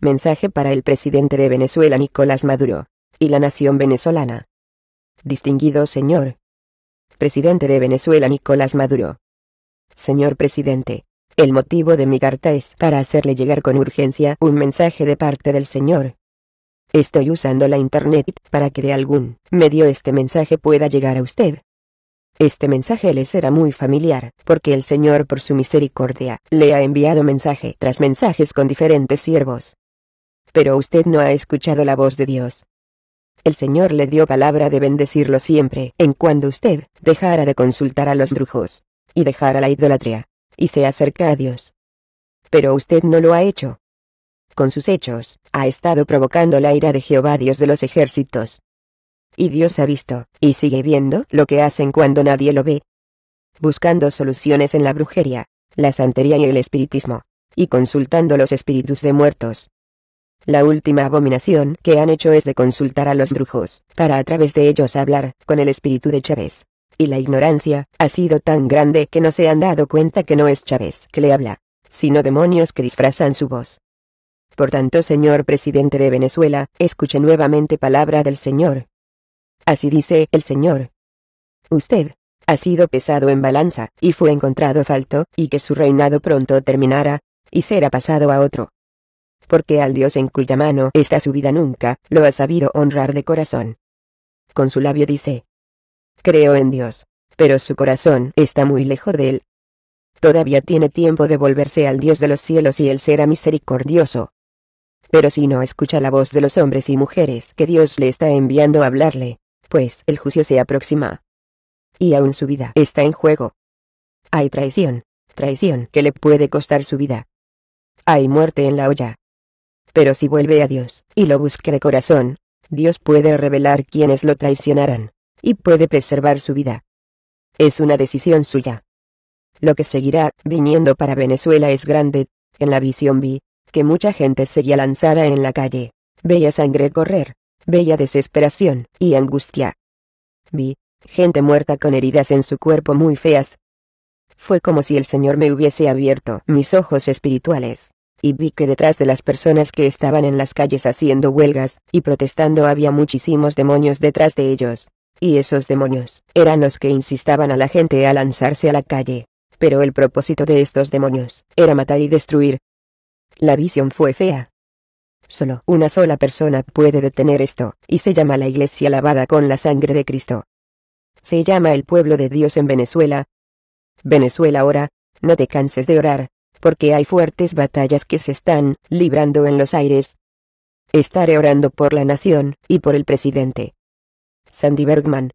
Mensaje para el presidente de Venezuela Nicolás Maduro. Y la nación venezolana. Distinguido señor. Presidente de Venezuela Nicolás Maduro. Señor presidente. El motivo de mi carta es para hacerle llegar con urgencia un mensaje de parte del Señor. Estoy usando la Internet para que de algún medio este mensaje pueda llegar a usted. Este mensaje le será muy familiar, porque el Señor por su misericordia le ha enviado mensaje tras mensajes con diferentes siervos, pero usted no ha escuchado la voz de Dios. El Señor le dio palabra de bendecirlo siempre, en cuando usted dejara de consultar a los brujos, y dejara la idolatría, y se acerca a Dios. Pero usted no lo ha hecho. Con sus hechos, ha estado provocando la ira de Jehová Dios de los ejércitos. Y Dios ha visto, y sigue viendo lo que hacen cuando nadie lo ve. Buscando soluciones en la brujería, la santería y el espiritismo, y consultando los espíritus de muertos, la última abominación que han hecho es de consultar a los brujos, para a través de ellos hablar con el espíritu de Chávez. Y la ignorancia ha sido tan grande que no se han dado cuenta que no es Chávez que le habla, sino demonios que disfrazan su voz. Por tanto, señor presidente de Venezuela, escuche nuevamente palabra del Señor. Así dice el Señor. Usted, ha sido pesado en balanza, y fue encontrado falto, y que su reinado pronto terminara, y será pasado a otro porque al Dios en cuya mano está su vida nunca, lo ha sabido honrar de corazón. Con su labio dice, creo en Dios, pero su corazón está muy lejos de él. Todavía tiene tiempo de volverse al Dios de los cielos y él será misericordioso. Pero si no escucha la voz de los hombres y mujeres que Dios le está enviando a hablarle, pues el juicio se aproxima. Y aún su vida está en juego. Hay traición, traición que le puede costar su vida. Hay muerte en la olla, pero si vuelve a Dios, y lo busque de corazón, Dios puede revelar quienes lo traicionarán, y puede preservar su vida. Es una decisión suya. Lo que seguirá viniendo para Venezuela es grande, en la visión vi, que mucha gente seguía lanzada en la calle, veía sangre correr, veía desesperación y angustia. Vi, gente muerta con heridas en su cuerpo muy feas. Fue como si el Señor me hubiese abierto mis ojos espirituales y vi que detrás de las personas que estaban en las calles haciendo huelgas y protestando había muchísimos demonios detrás de ellos. Y esos demonios eran los que insistaban a la gente a lanzarse a la calle. Pero el propósito de estos demonios era matar y destruir. La visión fue fea. Solo una sola persona puede detener esto, y se llama la Iglesia lavada con la sangre de Cristo. Se llama el pueblo de Dios en Venezuela. Venezuela ora, no te canses de orar, porque hay fuertes batallas que se están librando en los aires. Estaré orando por la nación y por el presidente. Sandy Bergman